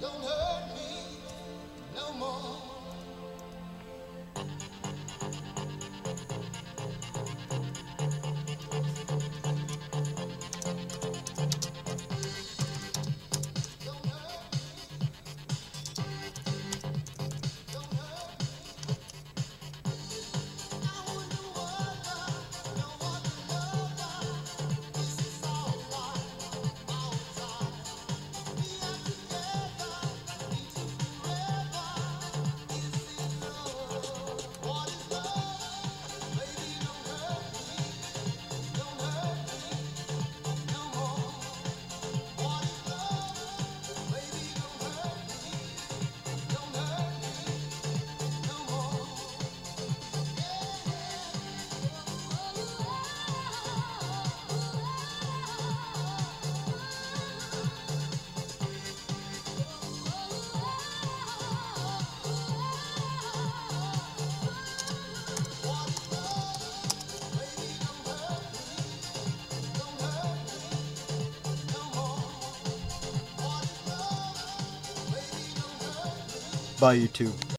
Don't hurt. Bye, YouTube.